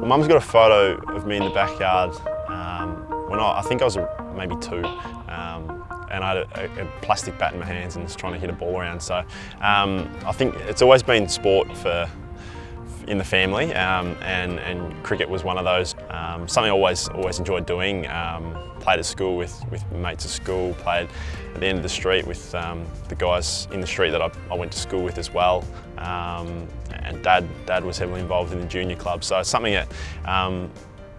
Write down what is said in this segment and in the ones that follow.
My mum's got a photo of me in the backyard um, when I, I, think I was maybe two. Um, and I had a, a, plastic bat in my hands and was trying to hit a ball around. So um, I think it's always been sport for in the family, um, and, and cricket was one of those. Um, something I always always enjoyed doing. Um, played at school with, with mates at school, played at the end of the street with um, the guys in the street that I, I, went to school with as well. Um, and dad, dad was heavily involved in the junior club, so something that um,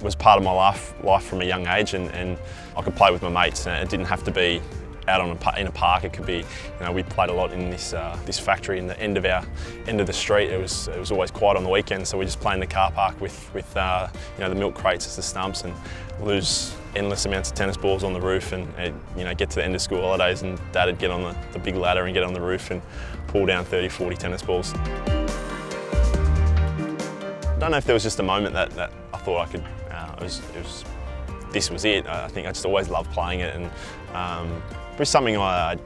was part of my life, life from a young age, and, and I could play with my mates, and it didn't have to be out on a, in a park. It could be, you know, we played a lot in this uh, this factory in the end of our end of the street. It was it was always quiet on the weekends, so we just play in the car park with with uh, you know the milk crates as the stumps and lose endless amounts of tennis balls on the roof and, and you know get to the end of school holidays and Dad would get on the, the big ladder and get on the roof and pull down 30, 40 tennis balls. I don't know if there was just a moment that, that I thought I could, uh, it was, it was, this was it. I think I just always loved playing it and um, it was something I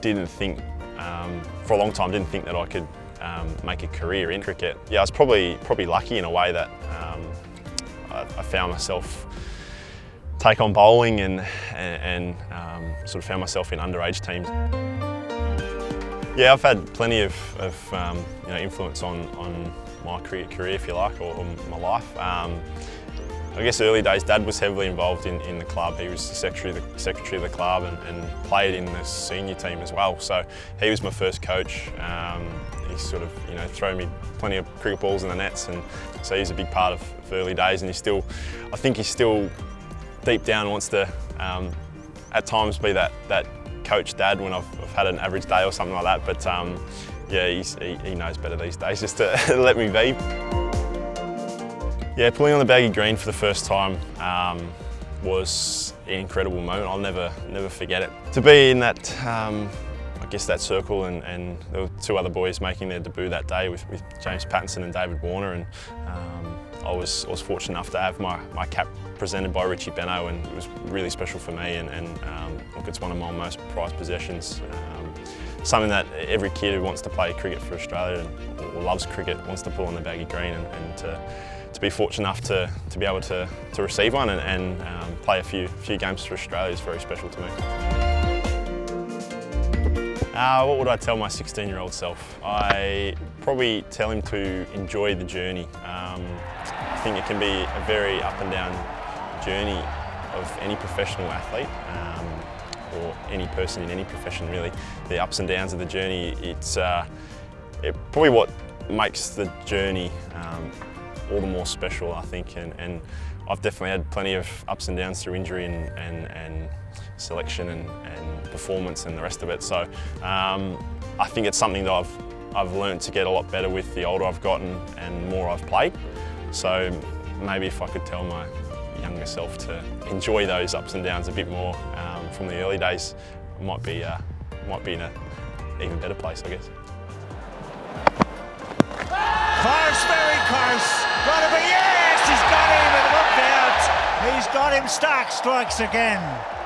didn't think, um, for a long time, didn't think that I could um, make a career in cricket. Yeah, I was probably, probably lucky in a way that um, I, I, found myself take on bowling and, and, and um, sort of found myself in underage teams. Yeah, I've had plenty of, of um, you know, influence on, on my career, career, if you like, or, or my life. I guess early days, Dad was heavily involved in, in the club. He was the secretary of the, secretary of the club and, and played in the senior team as well. So he was my first coach. Um, he sort of, you know, thrown me plenty of cricket balls in the nets, and so he's a big part of, early days. And he still, I think he still, deep down, wants to, um, at times, be that that coach dad when I've, I've, had an average day or something like that. But um, yeah, he, he knows better these days just to let me be. Yeah, pulling on the baggy green for the first time um, was an incredible moment. I'll never, never forget it. To be in that, um, I guess that circle and, and, there were two other boys making their debut that day with, with James Pattinson and David Warner and um, I, was, I was fortunate enough to have my, my cap presented by Richie Benaud and it was really special for me and, and um, look, it's one of my most prized possessions. Um, something that every kid who wants to play cricket for Australia or loves cricket wants to pull on the baggy green and, and to, to be fortunate enough to, to be able to, to receive one and, and um, play a few, few games for Australia is very special to me. Uh, what would I tell my 16 year old self? I probably tell him to enjoy the journey. Um, I think it can be a very up and down journey of any professional athlete um, or any person in any profession really. The ups and downs of the journey, it's uh, it, probably what makes the journey um, all the more special, I think. And, and I've definitely had plenty of ups and downs through injury and, and, and selection and, performance and the rest of it. So um, I think it's something that I've, I've learned to get a lot better with the older I've gotten and more I've played. So maybe if I could tell my younger self to enjoy those ups and downs a bit more um, from the early days, I might be, uh, might be in an even better place, I guess. Close, very close. Got to yes, he's got him and look out. He's got him, Starc strikes again.